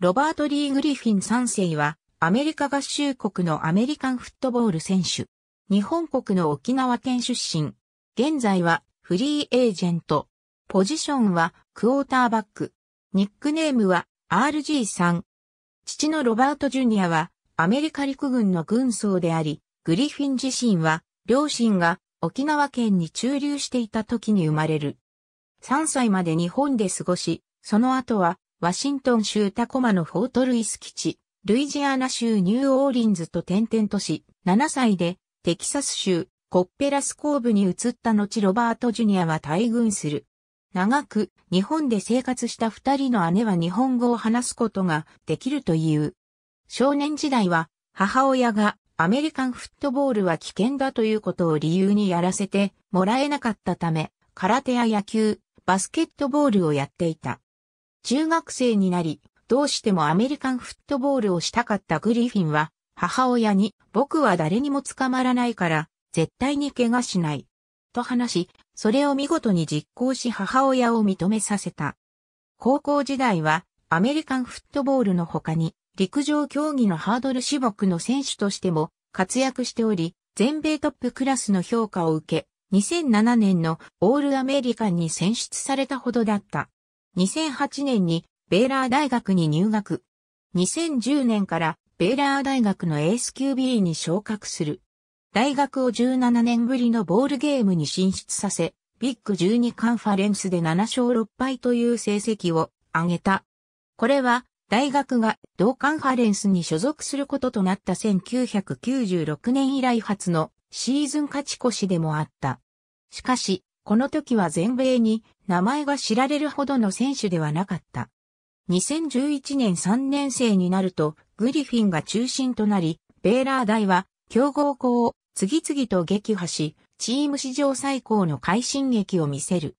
ロバート・リー・グリフィン3世は、アメリカ合衆国のアメリカンフットボール選手。日本国の沖縄県出身。現在はフリーエージェント。ポジションはクォーターバック。ニックネームは RG さん。父のロバート・ジュニアはアメリカ陸軍の軍曹であり、グリフィン自身は両親が沖縄県に駐留していた時に生まれる。3歳まで日本で過ごし、その後はワシントン州タコマのフォートルイス基地、ルイジアナ州ニューオーリンズと転々とし、7歳でテキサス州コッペラス後部に移った後ロバート・ジュニアは退軍する。長く日本で生活した二人の姉は日本語を話すことができるという。少年時代は母親がアメリカンフットボールは危険だということを理由にやらせてもらえなかったため、空手や野球、バスケットボールをやっていた。中学生になり、どうしてもアメリカンフットボールをしたかったグリフィンは、母親に、僕は誰にも捕まらないから、絶対に怪我しない。と話し、それを見事に実行し母親を認めさせた。高校時代は、アメリカンフットボールの他に、陸上競技のハードル種目の選手としても活躍しており、全米トップクラスの評価を受け、2007年のオールアメリカンに選出されたほどだった。2008年にベーラー大学に入学。2010年からベーラー大学のエース QB に昇格する。大学を17年ぶりのボールゲームに進出させ、ビッグ12カンファレンスで7勝6敗という成績を上げた。これは大学が同カンファレンスに所属することとなった1996年以来初のシーズン勝ち越しでもあった。しかし、この時は全米に名前が知られるほどの選手ではなかった。2011年3年生になると、グリフィンが中心となり、ベーラー大は強豪校を次々と撃破し、チーム史上最高の快進撃を見せる。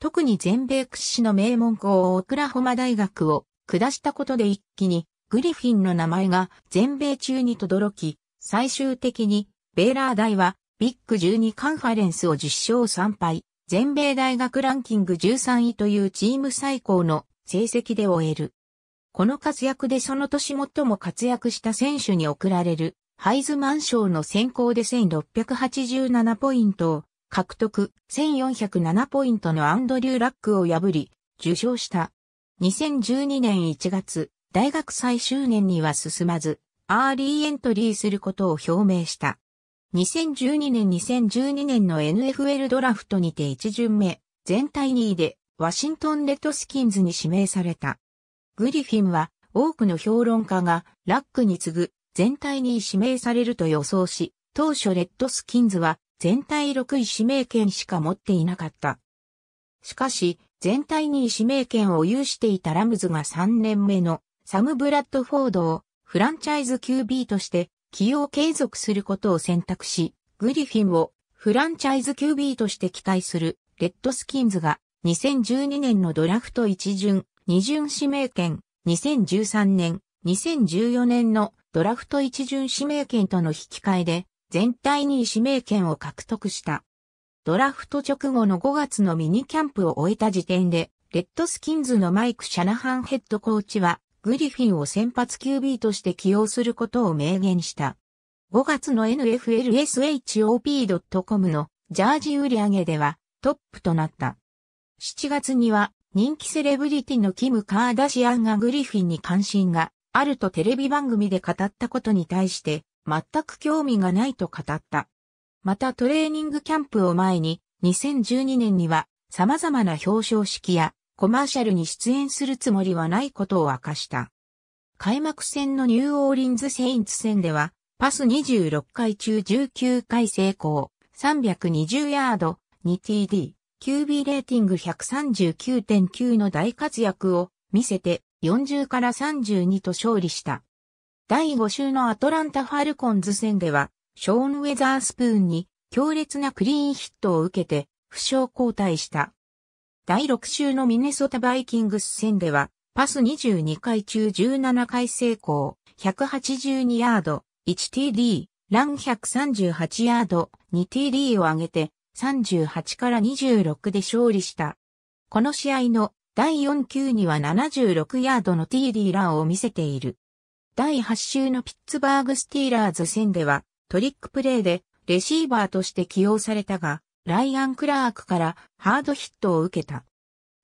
特に全米屈指の名門校オクラホマ大学を下したことで一気にグリフィンの名前が全米中に轟き、最終的にベーラー大はビッグ12カンファレンスを10勝3敗、全米大学ランキング13位というチーム最高の成績で終える。この活躍でその年最も活躍した選手に贈られるハイズマン賞の選考で1687ポイントを獲得、1407ポイントのアンドリュー・ラックを破り、受賞した。2012年1月、大学最終年には進まず、アーリーエントリーすることを表明した。2012年2012年の NFL ドラフトにて1巡目、全体2位でワシントンレッドスキンズに指名された。グリフィンは多くの評論家がラックに次ぐ全体2位指名されると予想し、当初レッドスキンズは全体6位指名権しか持っていなかった。しかし、全体2位指名権を有していたラムズが3年目のサム・ブラッドフォードをフランチャイズ QB として起用継続することを選択し、グリフィンをフランチャイズ QB として期待するレッドスキンズが2012年のドラフト1巡、2巡指名権、2013年、2014年のドラフト1巡指名権との引き換えで全体に指名権を獲得した。ドラフト直後の5月のミニキャンプを終えた時点で、レッドスキンズのマイク・シャナハンヘッドコーチは、グリフィンを先発 QB として起用することを明言した。5月の NFLSHOP.com のジャージ売上ではトップとなった。7月には人気セレブリティのキム・カーダシアンがグリフィンに関心があるとテレビ番組で語ったことに対して全く興味がないと語った。またトレーニングキャンプを前に2012年には様々な表彰式やコマーシャルに出演するつもりはないことを明かした。開幕戦のニューオーリンズ・セインツ戦では、パス26回中19回成功、320ヤード、2TD、QB レーティング139.9の大活躍を見せて40から32と勝利した。第5週のアトランタファルコンズ戦では、ショーン・ウェザースプーンに強烈なクリーンヒットを受けて負傷交代した。第6週のミネソタバイキングス戦では、パス22回中17回成功、182ヤード、1TD、ラン138ヤード、2TD を上げて、38から26で勝利した。この試合の第4球には76ヤードの TD ランを見せている。第8週のピッツバーグスティーラーズ戦ではトリックプレーでレシーバーとして起用されたが、ライアン・クラークからハードヒットを受けた。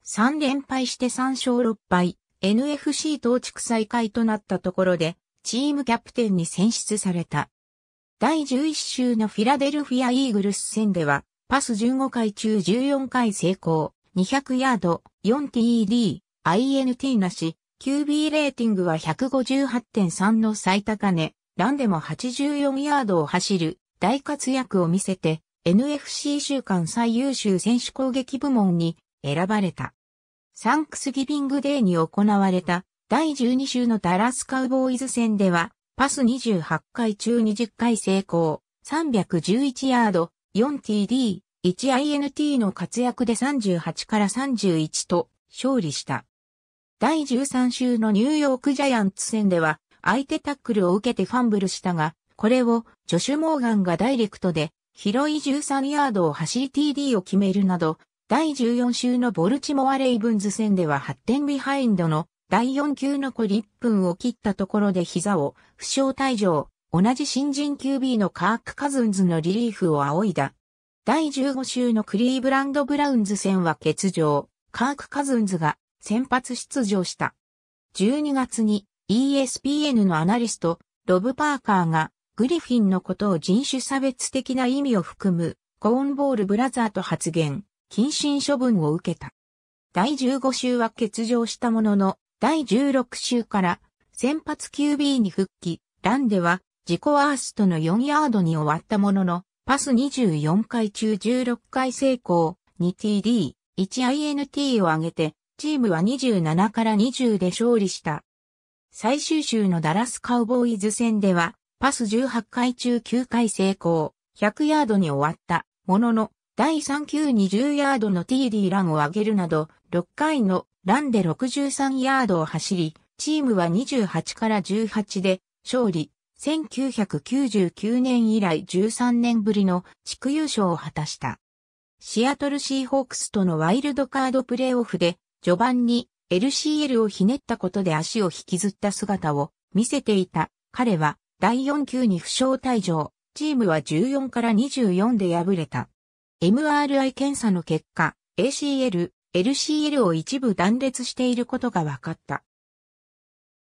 3連敗して3勝6敗、NFC 統地再開となったところで、チームキャプテンに選出された。第11週のフィラデルフィア・イーグルス戦では、パス15回中14回成功、200ヤード、4TD、INT なし、QB レーティングは158.3の最高値、ランでも84ヤードを走る大活躍を見せて NFC 週間最優秀選手攻撃部門に選ばれた。サンクスギビングデーに行われた第12週のダラスカウボーイズ戦ではパス28回中20回成功、311ヤード、4TD、1INT の活躍で38から31と勝利した。第13週のニューヨークジャイアンツ戦では相手タックルを受けてファンブルしたが、これをジョシュ・モーガンがダイレクトで広い13ヤードを走り TD を決めるなど、第14週のボルチモア・レイブンズ戦では8点ビハインドの第4Q 残り1分を切ったところで膝を負傷退場、同じ新人 QB のカーク・カズンズのリリーフを仰いだ。第15週のクリーブランド・ブラウンズ戦は欠場、カーク・カズンズが先発出場した。12月に ESPN のアナリスト、ロブ・パーカーが、グリフィンのことを人種差別的な意味を含む、 cornball brother と発言、謹慎処分を受けた。第15週は欠場したものの、第16週から先発 QB に復帰、ランでは自己アーストの4ヤードに終わったものの、パス24回中16回成功、2TD、1INT を上げて、チームは27から20で勝利した。最終週のダラスカウボーイズ戦では、パス18回中9回成功、100ヤードに終わったものの、第3球20ヤードの TD ランを上げるなど、6回のランで63ヤードを走り、チームは28から18で勝利。1999年以来13年ぶりの地区優勝を果たした。シアトルシーホークスとのワイルドカードプレーオフで序盤に LCL をひねったことで足を引きずった姿を見せていた彼は第4級に負傷退場、チームは14から24で敗れた。MRI 検査の結果、ACL、LCL を一部断裂していることが分かった。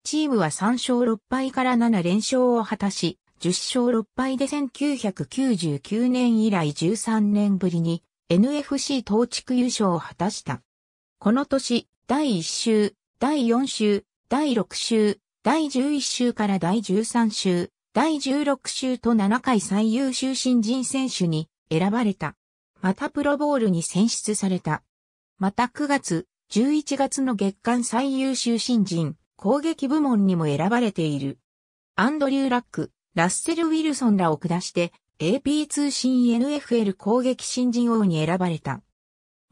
チームは3勝6敗から7連勝を果たし、10勝6敗で1999年以来13年ぶりに NFC 統地区優勝を果たした。この年、第1週、第4週、第6週、第11週から第13週、第16週と7回最優秀新人選手に選ばれた。またプロボールに選出された。また9月、11月の月間最優秀新人、攻撃部門にも選ばれている。アンドリュー・ラック、ラッセル・ウィルソンらを下して AP 通信 NFL 攻撃新人王に選ばれた。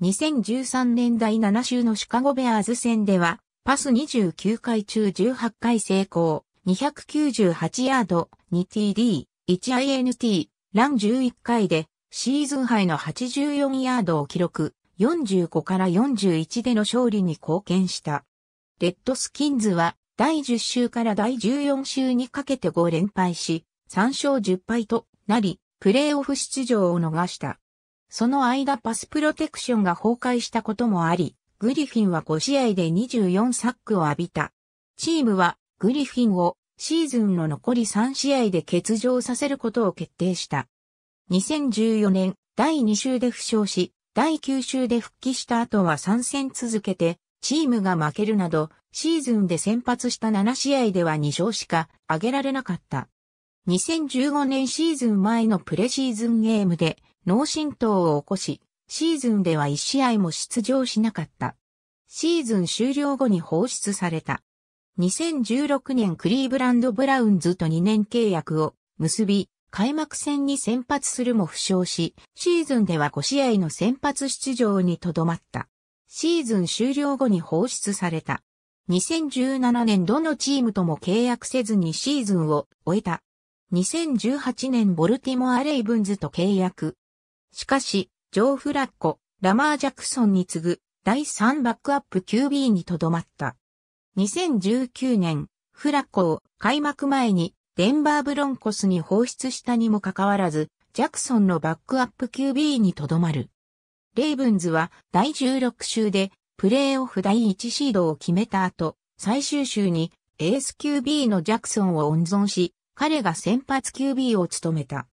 2013年第7週のシカゴベアーズ戦では、パス29回中18回成功、298ヤード、2TD、1INT、ラン11回で、シーズンハイの84ヤードを記録、45から41での勝利に貢献した。レッドスキンズは、第10週から第14週にかけて5連敗し、3勝10敗となり、プレーオフ出場を逃した。その間パスプロテクションが崩壊したこともあり、グリフィンは5試合で24サックを浴びた。チームはグリフィンをシーズンの残り3試合で欠場させることを決定した。2014年第2週で負傷し、第9週で復帰した後は3戦続けてチームが負けるなど、シーズンで先発した7試合では2勝しか挙げられなかった。2015年シーズン前のプレシーズンゲームで脳震盪を起こし、シーズンでは1試合も出場しなかった。シーズン終了後に放出された。2016年クリーブランド・ブラウンズと2年契約を結び、開幕戦に先発するも負傷し、シーズンでは5試合の先発出場にとどまった。シーズン終了後に放出された。2017年どのチームとも契約せずにシーズンを終えた。2018年ボルティモア・レイブンズと契約。しかし、ジョー・フラッコ、ラマー・ジャクソンに次ぐ第3バックアップ QB にとどまった。2019年、フラッコー開幕前にデンバーブロンコスに放出したにもかかわらず、ジャクソンのバックアップ QB にとどまる。レイブンズは第16週でプレーオフ第1シードを決めた後、最終週にエース QB のジャクソンを温存し、彼が先発 QB を務めた。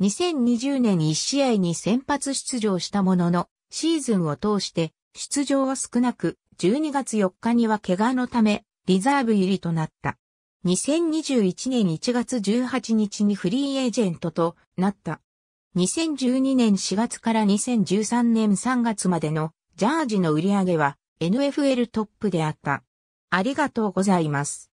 2020年1試合に先発出場したものの、シーズンを通して出場は少なく、12月4日には怪我のため、リザーブ入りとなった。2021年1月18日にフリーエージェントとなった。2012年4月から2013年3月までのジャージの売り上げは NFL トップであった。ありがとうございます。